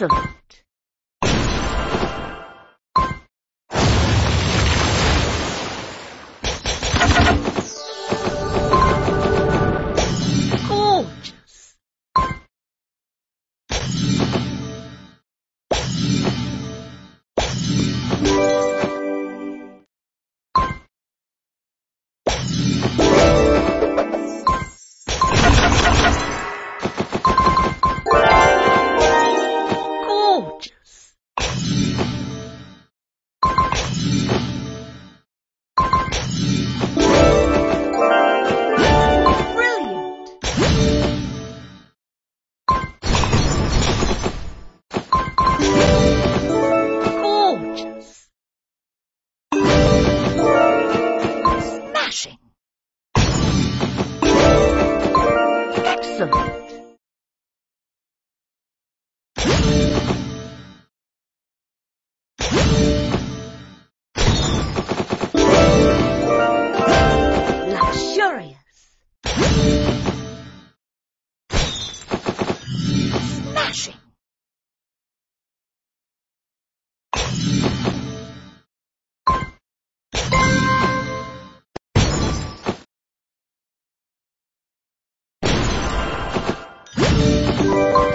Excellent. Smashing. Excellent. Luxurious. Smashing. Gorgeous.